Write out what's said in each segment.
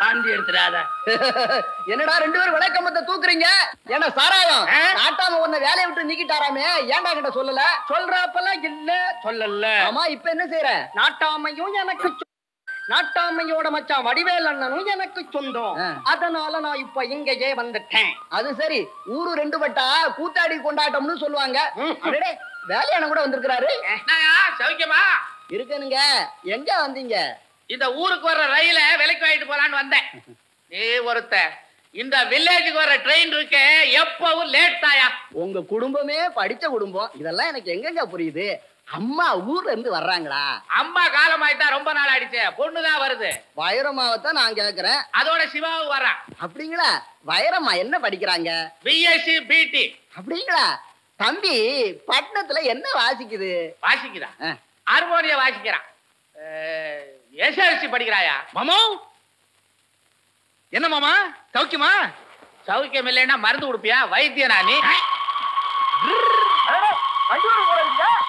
வாந்தி எடுத்துடாத. என்னடா ரெண்டு பேரும் விளக்கமத்தை தூக்குறீங்க? ஏன்னா சாராயம்? நாட்டாம உன்னை வேலையை விட்டு நீக்கிட்டாராமே? ஏன்டா கிட்ட சொல்லல? சொல்றப்பெல்லாம் இல்ல சொல்லல. ஆமா இப்ப என்ன செய்யற நாட்டாமையும் எனக்கு நாட்டாமையோட மச்சான் வடிவேல் அண்ணனும் எனக்கு சொந்தம். அதனால நான் இப்ப இங்கேயே வந்துட்டேன். அது சரி. ஊரு ரெண்டு பட்டா கூத்தாடி கொண்டாட்டம்னு சொல்லுவாங்க. வேலையான கூட வந்திருக்கிறாரு. சௌக்கியமா? இருக்கனுங்க எங்க வந்தீங்க? இந்த ஊருக்கு வர்ற ரயில விலைக்கு வாங்கிட்டு போலான்னு வந்தேன். நீ ஒருத்த இந்த வில்லேஜுக்கு வர்ற ட்ரெயின் இருக்கே எப்பவும் லேட் தாயா? உங்க குடும்பமே படிச்ச குடும்பம். இதெல்லாம் எனக்கு எங்கெங்க புரியுது? அம்மா ஊர்ல இருந்து வர்றாங்களா? அம்மா காலமாயிட்டா ரொம்ப நாள் ஆயிடுச்சு. பொண்ணுதான் வருது. வைரமாவத்தான் நான் கேக்குறேன். அதோட சிவாவும் வர்றான் அப்படிங்களா? வைரம்மா என்ன படிக்கிறாங்க? பிஎஸ்சி பிடி அப்படிங்களா? தம்பி பட்டணத்துல என்ன வாசிக்குது? வாசிக்கிறான் ஆ. ஹார்மோனியம் வாசிக்கிறான். எஸ்எல்சி படிக்கிறாயா மாமா என்ன மாமா சௌக்கியமா சௌக்கியம் இல்லைன்னா மருந்து கொடுப்பியா வைத்தியனா நீ அப்பா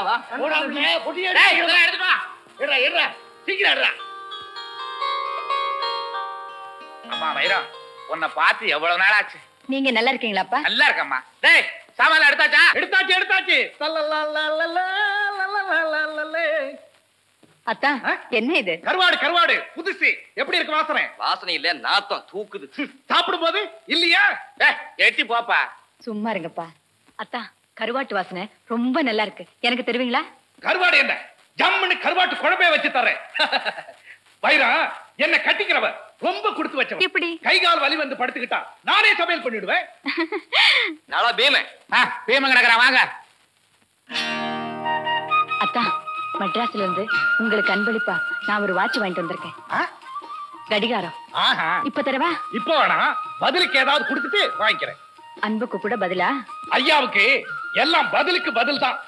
பாப்பா பாப்பா வா டேய், இதெல்லாம் எடுத்துட்டு வா. இருடா, இருடா. சீக்கிரம் இருடா. அம்மா வைரம் உன்னை பார்த்து எவ்வளவு நாள் ஆச்சு நீங்க நல்லா இருக்கீங்களாப்பா? நல்லா இருக்கம்மா. டேய் சாமான் எடுத்தாச்சா? எடுத்தாச்சு எடுத்தாச்சு. அத்தா என்ன இது? கருவாடு கருவாடு. புதுசு. எப்படி இருக்கு வாசனை? வாசனை இல்ல நாத்தம் தூக்குது. சாப்பிடும் போது இல்லையா எட்டி போப்பா. சும்மா இருங்கப்பா. அத்தா கருவாட்டு வாசனை ரொம்ப நல்லா இருக்கு. எனக்கு தெரியுங்களா கருவாடு என்ன? ஜம்முன்னு கருவாட்டு குழம்பே வச்சு தரேன் வைரா என்ன கட்டிக்கிறவ ரொம்ப கொடுத்து வச்சவ. எப்படி? கை கால் வலி வந்து படுத்துக்கிட்டா நானே சமையல் பண்ணிடுவேன். நாளா பீமே ஆ, பீமன் கிடக்குறான் வாங்க. அத்தா மெட்ராஸ்ல இருந்து உங்களுக்கு அன்பளிப்பா நான் ஒரு வாட்ச் வாங்கிட்டு வந்திருக்கேன்? கடிகாரம். ஆஹா. இப்ப தரவா? இப்போ வேணாம். பதிலுக்கு ஏதாவது கொடுத்துட்டு வாங்கிக்கிறேன். அன்புக்கு கூட பதிலா? ஐயாவுக்கு எல்லாம் பதிலுக்கு பதில் தான்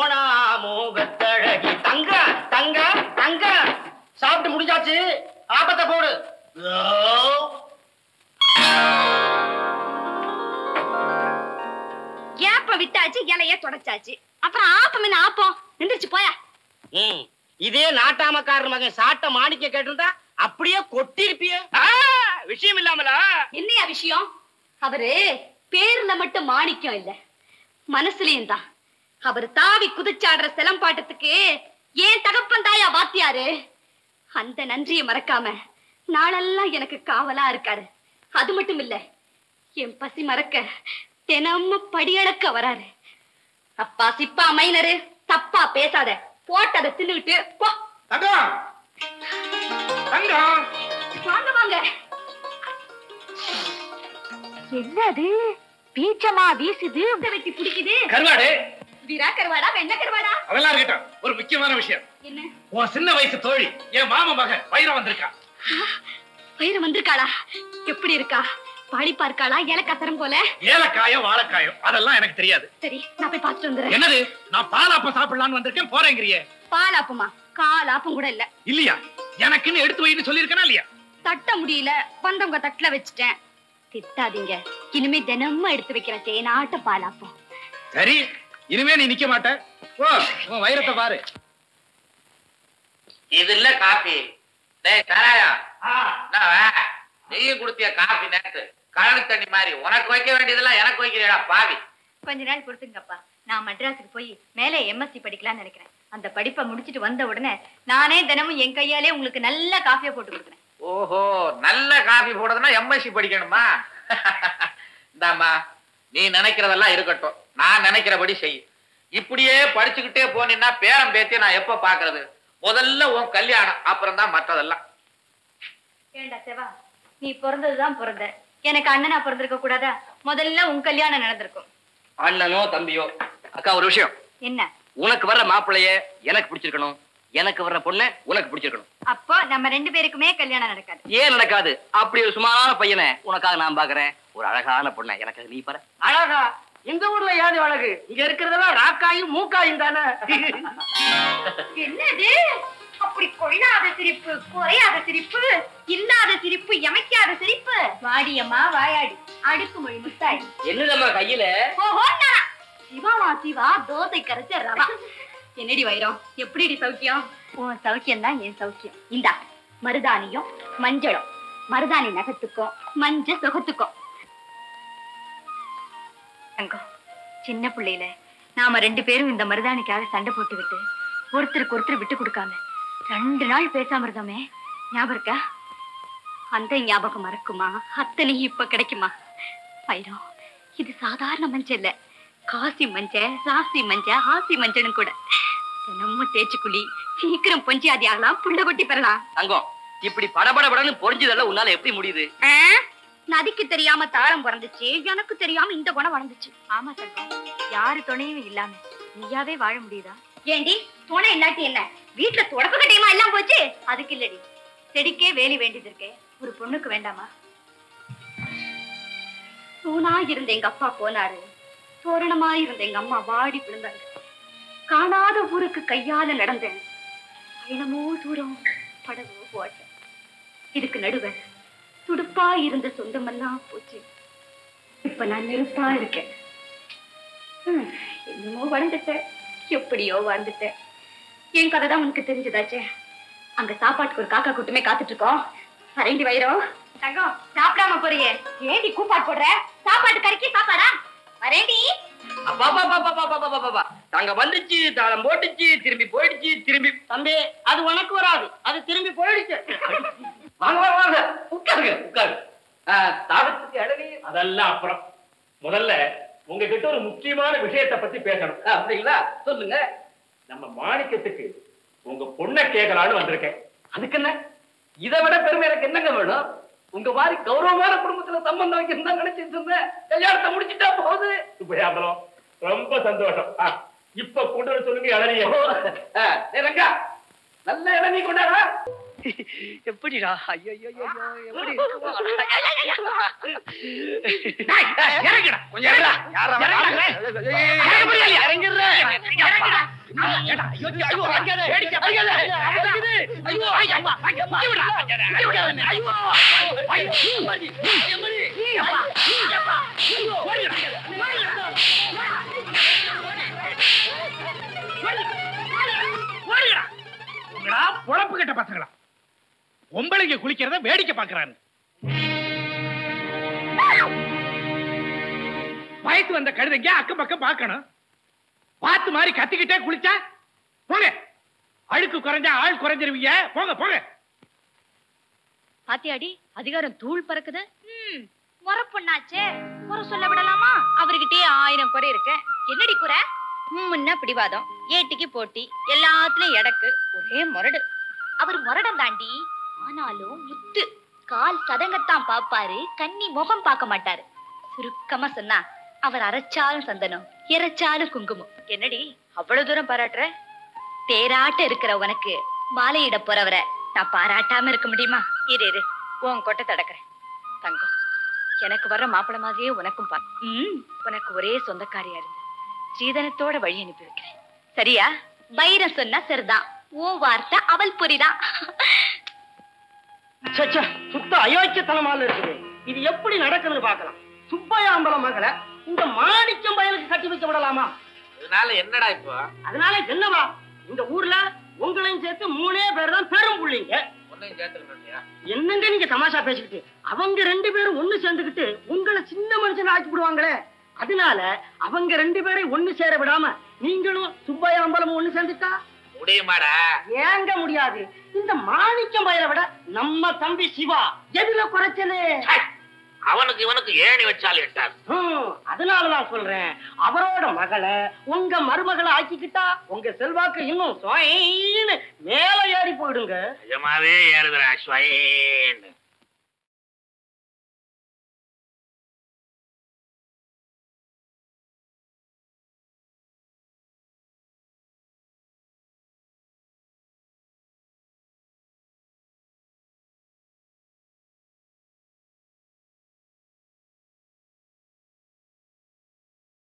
ஓனா மோகத்தழகி தங்க தங்க தங்க. சாப்பிட்டு முடிஞ்சாச்சு. ஆபத்தை போடு. ஏப்ப விட்டாச்சு இலைய தொடச்சாச்சு. அப்புறம் ஆப்பம் என்ன ஆப்பம்? நின்றுச்சு போயா. இதே நாட்டாமக்காரர் மகன் சாட்ட மாணிக்க கேட்டிருந்தா அப்படியே கொட்டிருப்பிய விஷயம் இல்லாமலா என்னையா விஷயம்? அவரு பேர்ல மட்டும் மாணிக்கம் இல்ல. மனசுலயும் தான். அவர் தாவி குதிச்சாடுற சிலம்பாட்டத்துக்கு ஏன் தகப்பன் தாயா வாத்தியாரு? அந்த நன்றியை மறக்காம நாளெல்லாம் எனக்கு காவலா இருக்காரு. அது மட்டும் இல்ல என் பசி மறக்க தினமும் படியளக்க வராரு. அப்பா சிப்பா மைனரு தப்பா பேசாத. போட்டதை தின்னுகிட்டு போ. தங்கம்! வாங்க வாங்க. என்னது? பீச்சமா வீசுது? வெட்டி பிடிக்குது. கருவாடு. வீரா கருவாடா வெண்ண கருவாடா? அதெல்லாம் இருக்கட்டும். ஒரு முக்கியமான விஷயம். என்ன? உன் சின்ன வயசு தோழி என் மாமா மகன் வைரம் வந்திருக்கா. வயிறு வந்திருக்காளா? எப்படி இருக்கா? பாடிப்பா இருக்காளா ஏலக்காசரம் போல? ஏலக்காயோ வாழைக்காயோ அதெல்லாம் எனக்கு தெரியாது. சரி நான் போய் பார்த்துட்டு வந்துடுறேன். என்னது? நான் பாலாப்பம் சாப்பிடலாம்னு வந்திருக்கேன் போறேங்கிறியே. பால் ஆப்பமா கால் ஆப்பம் கூட இல்ல. இல்லையா? எனக்குன்னு எடுத்து வைன்னு சொல்லியிருக்கேனா இல்லையா? தட்ட முடியல. வந்தவங்க தட்டுல வச்சுட்டேன். திட்டாதீங்க இனிமே தினமும் எடுத்து வைக்கிறேன் தேனாட்ட பால் ஆப்பம் சரி இனிமே நீ நிக்க மாட்ட ஓ உன் வைரத்தை பாரு இது இல்ல காபி டேய் தராயா நெய்யும் குடுத்திய காபி நேத்து கழனி தண்ணி மாதிரி உனக்கு வைக்க வேண்டியதெல்லாம் எனக்கு வைக்கிறீடா பாவி கொஞ்ச நாள் கொடுத்துங்கப்பா நான் மெட்ராஸுக்கு போய் மேலே எம்எஸ்சி படிக்கலாம்னு நினைக்கிறேன் அந்த படிப்பை முடிச்சிட்டு வந்த உடனே நானே தினமும் என் கையாலே உங்களுக்கு நல்ல காஃபியா போட்டு கொடுக்குறேன் ஓஹோ நல்ல காபி போடுறதுன்னா எம்எஸ்சி படிக்கணுமா? இந்தாம்மா நீ நினைக்கிறதெல்லாம் இருக்கட்டும். நான் நினைக்கிறபடி செய். இப்படியே படிச்சுக்கிட்டே போனீன்னா பேரம் பேத்தி நான் எப்ப பாக்குறது? முதல்ல உன் கல்யாணம் அப்புறம் தான் மற்றதெல்லாம். ஏண்டா செவா நீ பிறந்ததுதான் பிறந்த. எனக்கு அண்ணனா பிறந்திருக்க கூடாதா? முதல்ல உன் கல்யாணம் நடந்திருக்கும். அண்ணனோ தம்பியோ அக்கா ஒரு விஷயம். என்ன? உனக்கு வர்ற மாப்பிள்ளைய எனக்கு பிடிச்சிருக்கணும். எனக்கு வர்ற பொண்ணை உனக்கு பிடிச்சிருக்கணும். அப்போ நம்ம ரெண்டு பேருக்குமே கல்யாணம் நடக்காது. ஏன் நடக்காது? அப்படி ஒரு சுமாரான பையனை உனக்காக நான் பாக்குறேன் ஒரு அழகான பொண்ணை. எனக்கு நீ பாரு. அழகா? இந்த ஊர்ல ஏது அழகு? இங்க இருக்கிறதெல்லாம் ராக்காயும் மூக்காயும் தானே. என்னது? அப்படி கொள்ளாத சிரிப்பு குறையாத சிரிப்பு இல்லாத சிரிப்பு எமைக்காத சிரிப்பு. வாடியம்மா வாயாடி. அடுக்குமொழி முத்தாய். என்னதம்மா கையில. சிவாவா சிவா தோசை கரைச்ச ரவா. என்னடி வைரம்? எப்படிடி சௌக்கியம்? உன் சௌக்கியம் தான் என் சௌக்கியம். இந்தா மருதாணியும் மஞ்சளும். மருதாணி நகத்துக்கும் மஞ்ச சுகத்துக்கும் தங்கம் சின்ன பிள்ளையில நாம ரெண்டு பேரும் இந்த மருதாணிக்காக சண்டை போட்டுக்கிட்டு ஒருத்தருக்கு ஒருத்தர் விட்டு கொடுக்காம ரெண்டு நாள் பேசாம இருந்தோமே ஞாபகம் இருக்கா? அந்த ஞாபகம் மறக்குமா? அத்தனை இப்ப கிடைக்குமா? வைரம் இது சாதாரண மஞ்சள் இல்லை. காசி மஞ்சள் ராசி மஞ்சள் ஆசி மஞ்சளும் கூட. தினமும் தேய்ச்சி குழி சீக்கிரம் பொஞ்சியாதி ஆகலாம் புள்ள கொட்டி பெறலாம். தங்கம் இப்படி படபடபடன்னு பொறிஞ்சதெல்லாம் உன்னால எப்படி முடியுது? நதிக்கு தெரியாம தாளம் பிறந்துச்சு எனக்கு தெரியாம இந்த குணம் வளர்ந்துச்சு. ஆமா தங்கம் யாரு துணையும் இல்லாம நீயாவே வாழ முடியுதா? ஏண்டி துணை இல்லாட்டி என்ன? வீட்டுல தொடப்பு கட்டையுமா எல்லாம் போச்சு? அதுக்கு இல்லடி. செடிக்கே வேலி வேண்டியது இருக்கே ஒரு பொண்ணுக்கு வேண்டாமா? தூணா இருந்த எங்க அப்பா போனாரு. சோரணமா இருந்த எங்க அம்மா வாடி விழுந்தாங்க. காணாத ஊருக்கு கையால நடந்தேன் பயணமோ தூரம் படவோ போட்டேன் இதுக்கு நடுவர் துடுப்பா இருந்த சொந்தமெல்லாம் போச்சு. இப்ப நான் நெருப்பா இருக்கேன். என்னமோ வளர்ந்துட்டேன் எப்படியோ வாழ்ந்துட்டேன் என் கதை தான் உனக்கு தெரிஞ்சதாச்சே. அங்க சாப்பாட்டுக்கு ஒரு காக்கா கூட்டமே காத்துட்டு இருக்கோம் வரேண்டி வயிறோம் தங்கம் சாப்பிடாம போறியே. ஏடி கூப்பாடு போடுற? சாப்பாட்டு கறிக்கி சாப்பாடா? வரேடி அப்பா தாங்க வந்துச்சு தாளம் போட்டுச்சு திரும்பி போயிடுச்சு திரும்பி தம்பி அது உனக்கு வராது. அது திரும்பி போயிடுச்சு. வாங்க வாங்க வாங்க. உட்காருங்க உட்காருங்க. ஆ, தாளத்துக்கு இளநீர் அதெல்லாம் அப்புறம். முதல்ல உங்ககிட்ட ஒரு முக்கியமான விஷயத்தை பத்தி பேசணும். அப்படிங்களா? சொல்லுங்க. நம்ம மாணிக்கத்துக்கு உங்க பொண்ணை கேட்கலான்னு வந்திருக்கேன். அதுக்கு என்ன இதை விட பெருமை எனக்கு என்னங்க வேணும்? உங்க மாதிரி கௌரவமான குடும்பத்துல சம்பந்தம் வைக்கிறதா நினைச்சிட்டு இருந்தேன் கல்யாணத்தை முடிச்சுட்டா போகுது சுப்பயாபலம் ரொம்ப சந்தோஷம் ஆ, இப்ப கொண்டு வர சொல்லுங்க இளநிய நல்ல இளநீ கொண்டாடா எப்படிடா ஐயோ எப்படி இறங்கிடா கொஞ்சம் பொழப்பு கட்ட பசங்களா பொம்பளைங்க குளிக்கிறத வேடிக்கை பாக்குறாங்க வயசு வந்த கழுதைங்க அக்கம் பக்கம் பார்க்கணும் பாத்து மாதிரி கத்திக்கிட்டே குளிச்சா? போங்க. அழுக்கு குறைஞ்சா ஆள் குறைஞ்சிருவீங்க. போங்க போங்க. பாத்தியாடி அதிகாரம் தூள் பறக்குது? முறை பொண்ணாச்சே குறை சொல்ல விடலாமா? அவர்கிட்டயே ஆயிரம் குறை இருக்கு. என்னடி குறை? முன்ன பிடிவாதம் ஏட்டிக்கு போட்டி எல்லாத்துலயும் எடக்கு ஒரே முரடு. அவர் முரடம் தாண்டி ஆனாலும் முத்து கால் சதங்கத்தான் பாப்பாரு கன்னி முகம் பார்க்க மாட்டாரு. சுருக்கமா சொன்னா அவர் அரைச்சாலும் சந்தனம் இறைச்சாலும் குங்குமம். என்னடி அவ்வளவு தூரம் பாராட்டுற? தேராட்ட இருக்கிற உனக்கு மாலையிட போறவரை நான் பாராட்டாம இருக்க முடியுமா? இரு இரு உன் கொட்டை தடக்கிறேன். தங்கம் எனக்கு வர்ற மாப்பிள மாதிரியே உனக்கும் பா ம். உனக்கு ஒரே சொந்தக்காரியா இருந்து ஸ்ரீதனத்தோட வழி அனுப்பி வைக்கிறேன். சரியா? பைரம் சொன்னா சரிதான். உன் வார்த்தை அவள் புரிதான். சச்சா சுத்த அயோக்கியத்தனமால இருக்குது. இது எப்படி நடக்குதுன்னு பார்க்கலாம். சுப்பையாம்பலம் மகளை இந்த மாணிக்கம் பயலுக்கு கட்டி வைக்க விடலாமா? இதனால என்னடா இப்போ? அதனால என்னவா? இந்த ஊர்ல உங்களையும் சேர்த்து மூணே பேர் தான் பெரும் புள்ளிங்க. என்னங்க நீங்க தமாஷா பேசிக்கிட்டு? அவங்க ரெண்டு பேரும் ஒண்ணு சேர்ந்துக்கிட்டு உங்களை சின்ன மனுஷன் ஆக்கி விடுவாங்களே. அதனால அவங்க ரெண்டு பேரையும் ஒண்ணு சேர விடாம நீங்களும் சுப்பையாம்பலமும் ஒண்ணு சேர்ந்துட்டா? முடியுமாடா? ஏங்க முடியாது. இந்த மாணிக்கம் பயலை விட நம்ம தம்பி சிவா. எதுல குறைச்சலு? அவனுக்கு இவனுக்கு ஏணி வச்சால் எட்டாது. ஹம், அதனால நான் சொல்றேன். அவரோட மகளை உங்க மருமகளை ஆக்கிக்கிட்டா உங்க செல்வாக்கு இன்னும் மேல ஏறி போயிடுங்க. நிஜமாவே ஏறுதுடா ஸ்வயேன்னு